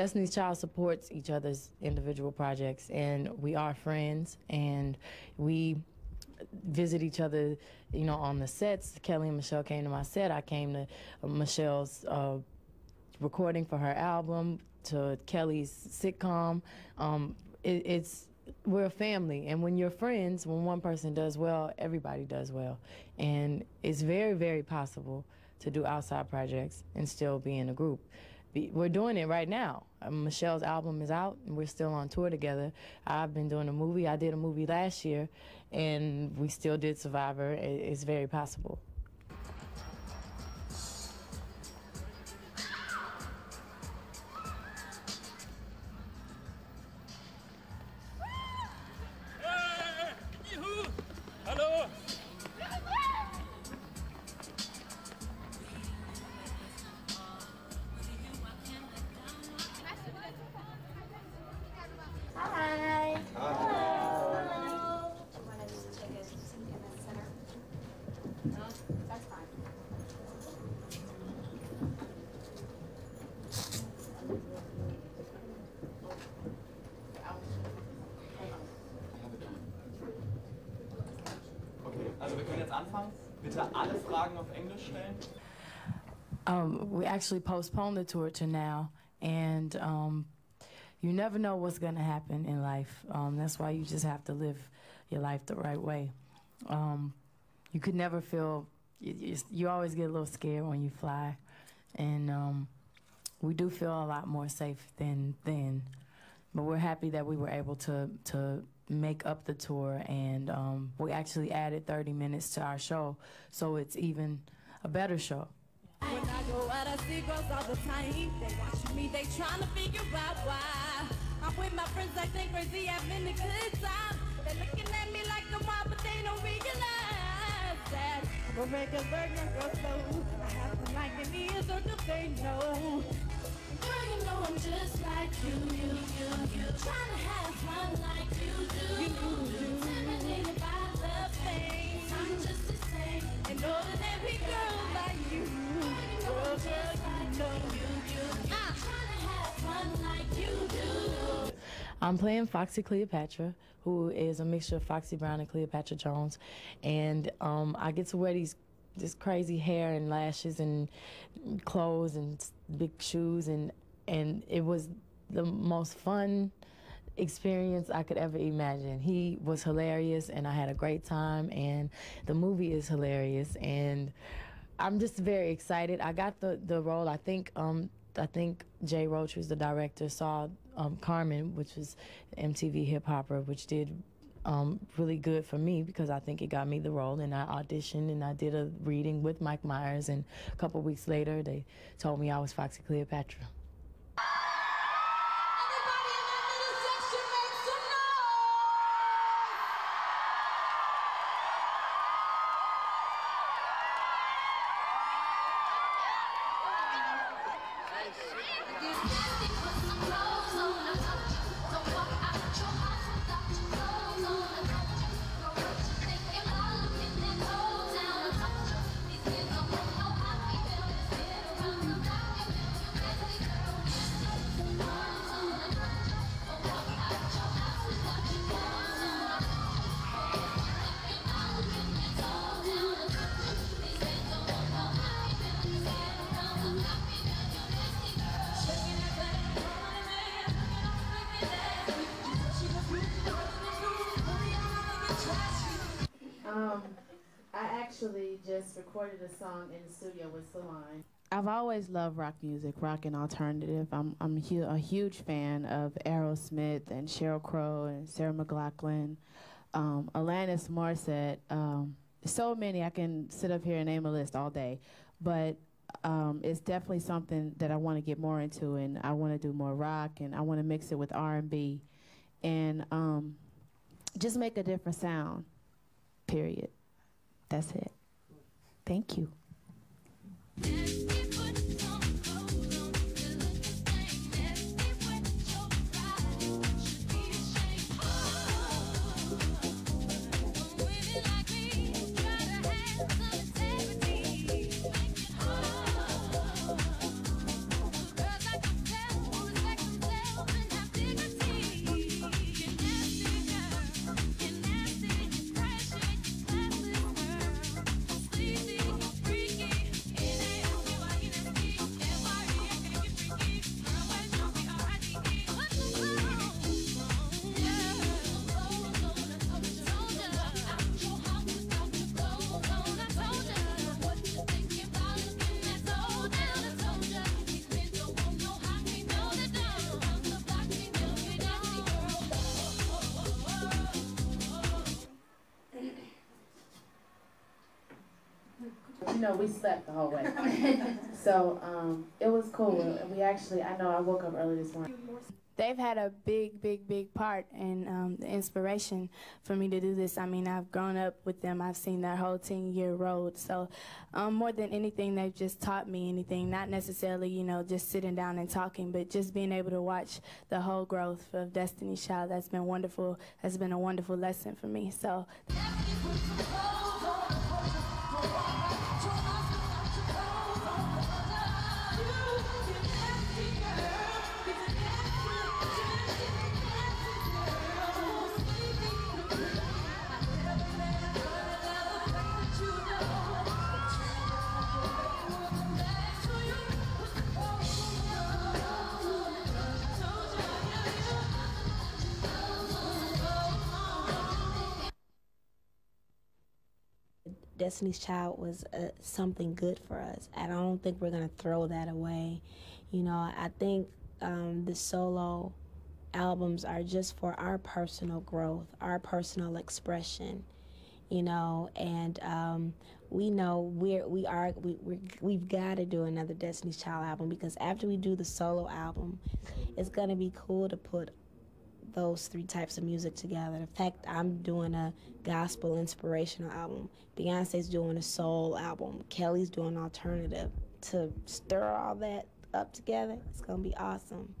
Destiny's Child supports each other's individual projects, and we are friends, and we visit each other, you know, on the sets. Kelly and Michelle came to my set. I came to uh, Michelle's uh, recording for her album, to Kelly's sitcom. Um, it, it's we're a family, and when you're friends, when one person does well, everybody does well, and it's very, very possible to do outside projects and still be in a group we're doing it right now. Um, Michelle's album is out, and we're still on tour together. I've been doing a movie. I did a movie last year, and we still did Survivor. It's very possible. Um, we actually postponed the tour to now, and um, you never know what's going to happen in life. Um, that's why you just have to live your life the right way. Um, you could never feel, you, you, always get a little scared when you fly, and um, we do feel a lot more safe than then. But we're happy that we were able to to make up the tour, and um, we actually added 30 minutes to our show, so it's even a better show. When I go out, I see girls all the time. They me, they trying to figure out why. I'm with my friends, I think crazy, having a good time. They're looking at me like wild, but they don't realize that I'm a girl, so I have to like they? Girl, you know I'm just like you, you, you, you. Trying to have fun like you do. You, you. Intimidated by the fame. I'm just the same. And ordinary girl like you. I'm playing Foxy Cleopatra, who is a mixture of Foxy Brown and Cleopatra Jones, and um, I get to wear these this crazy hair and lashes and clothes and big shoes and and it was the most fun experience I could ever imagine. He was hilarious and I had a great time and the movie is hilarious and I'm just very excited. I got the the role. I think um I think Jay Roach, who's the director, saw um, Carmen, which was MTV Hip Hopera, which did um, really good for me because I think it got me the role. And I auditioned and I did a reading with Mike Myers. And a couple weeks later, they told me I was Foxy Cleopatra. Actually just recorded a song in the studio with Salon. I've always loved rock music, rock and alternative. I'm I'm hu- a huge fan of Aerosmith and Sheryl Crow and Sarah McLachlan, um, Alanis Morissette. Um, so many I can sit up here and name a list all day, but um, it's definitely something that I want to get more into, and I want to do more rock, and I want to mix it with R and B, and um, just make a different sound. Period. That's it. Thank you. You know, we slept the whole way. so um, it was cool. We actually, I know I woke up early this morning. they've had a big, big, big part in um, the inspiration for me to do this. I mean, I've grown up with them. I've seen their whole 10-year road. So um, more than anything, they've just taught me anything, not necessarily, you know, just sitting down and talking, but just being able to watch the whole growth of Destiny's Child. That's been wonderful. That's been a wonderful lesson for me. So. Destiny's Child was uh, something good for us. I don't think we're gonna throw that away. You know, I think um, the solo albums are just for our personal growth, our personal expression. You know, and um, we know we're we are we we we've got to do another Destiny's Child album because after we do the solo album, it's gonna be cool to put those three types of music together. In fact, I'm doing a gospel inspirational album. Beyonce's doing a soul album. Kelly's doing alternative. To stir all that up together, it's gonna be awesome.